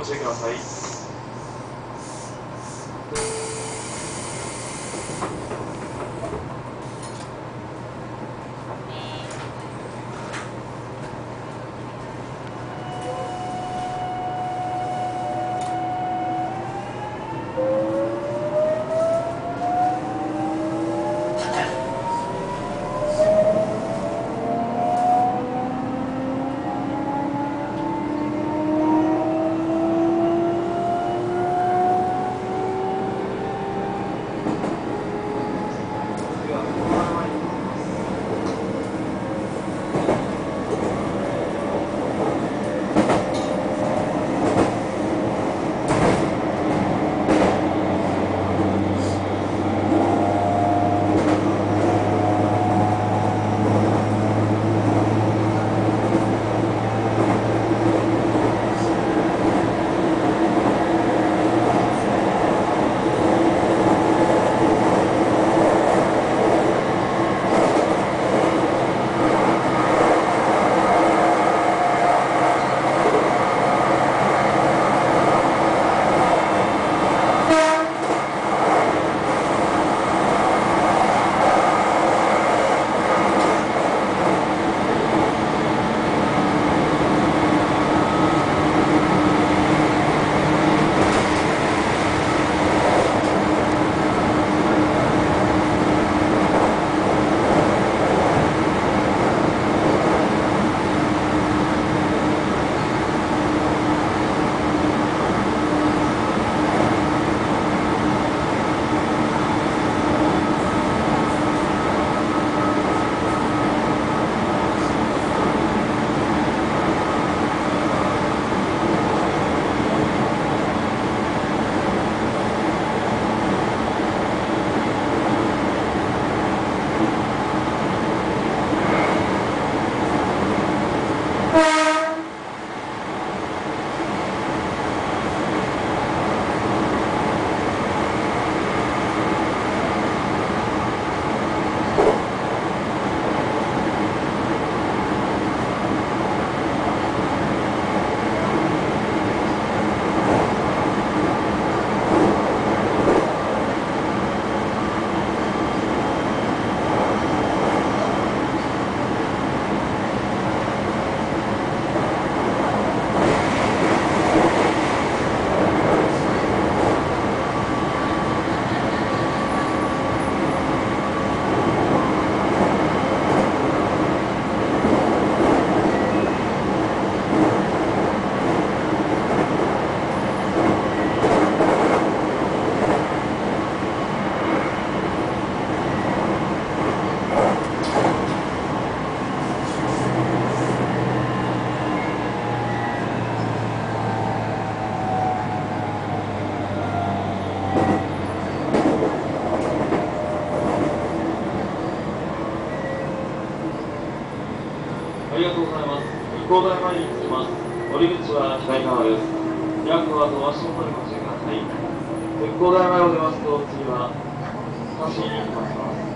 ご注意ください。りがとうございます。向こう台前に着きます。降り口は左側です。ヤクはと足元にご注意ください。向こう台前を出ますと、次は、橋に行きます。